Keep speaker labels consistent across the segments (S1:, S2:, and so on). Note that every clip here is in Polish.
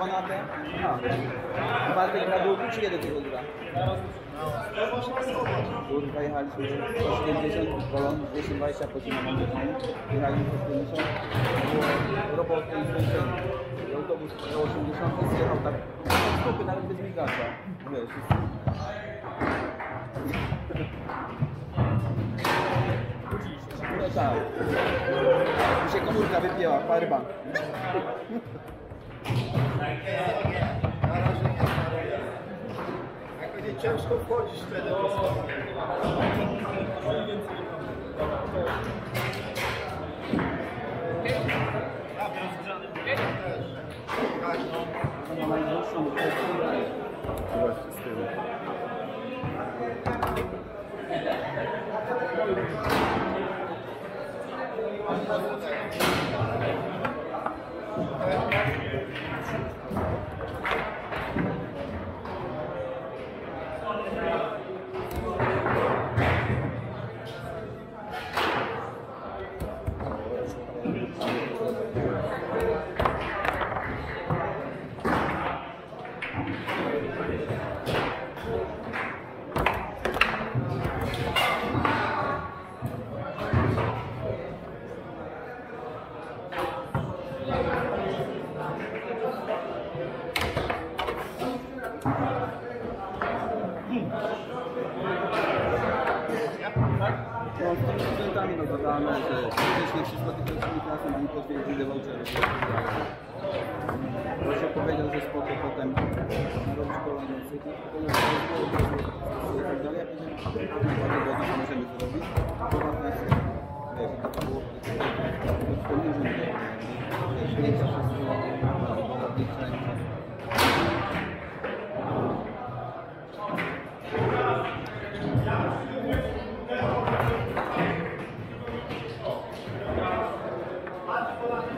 S1: बनाते हैं हाँ बाद में थोड़ा दूध पूछिए देखो दूध का दूध का यहाँ फर्स्टिलाइजेशन कॉलम इस वाइस आपको Bihar fertilization robot inflation autobus osiemdziesiąty zjechał tak stopy nawet bez migacza. Wiesz, No tak. Mi się komórka wypięła, powerbank.
S2: ciężko wchodzić wtedy.
S1: No, z tymi studentami gadamy, że wcześniej wszystko tych rocznych klasy mam potwierdzili vouchery. Proszę powiedział, że spoko potem kolejne cykle, potem i tak dalej. Że możemy zrobić. To ważne że to było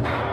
S3: you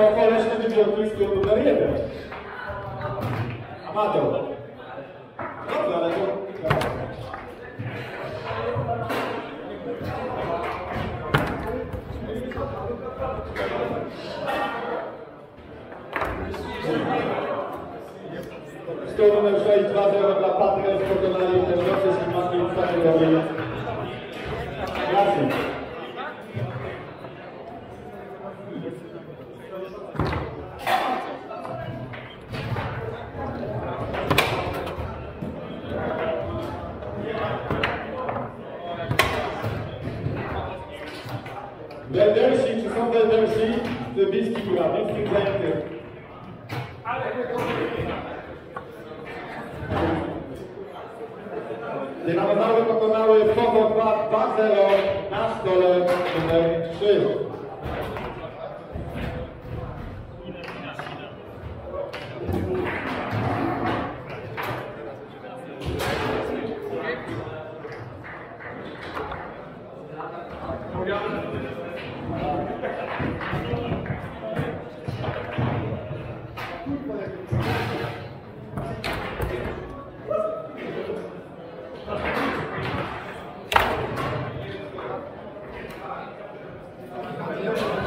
S3: Какая речь на видео, в принципе, благодарение? Аматор. Stół numer 6, 2-0 dla Patryka Beldersi, czy są Beldersi? Bielski Góra, Bielski Zajęty. Dynamozaury pokonały Fogo 2-0 na stole numer 3.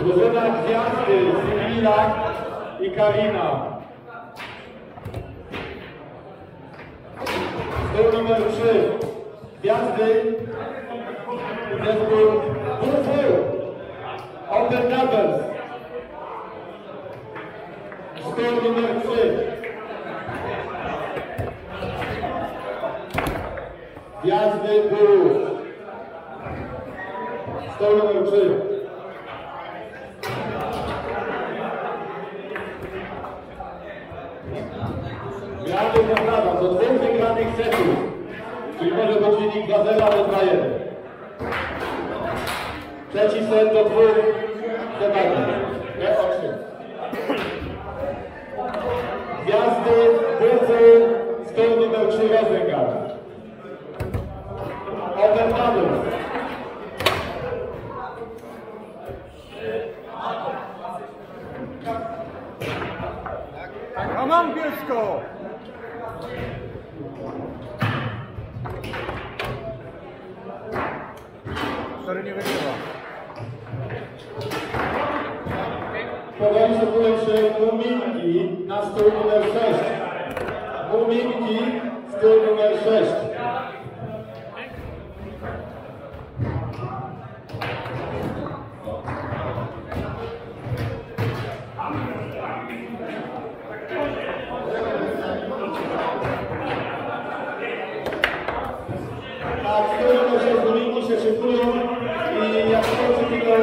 S3: Drużyna Gwiazdy, Sybilla i Karina. Stół numer 3. Gwiazdy. Zespół WW. Open Doubles. Stół numer 3. Gwiazdy WW. Stół numer 3. Gramy zapraszam do dwóch wygranych setów. Czyli może być wynik 2-0 albo 2-1. Trzeci set do dwóch setów. Nie oczy. Gwiazdy, Bufu, stół numer 3 Rosengard. Overtime.
S1: Roman Bielsko! Który Torino Veterano.
S3: Podemos preencher o Mimic nas cor número 6. O Mimic, cor número 6. Deus, obrigado.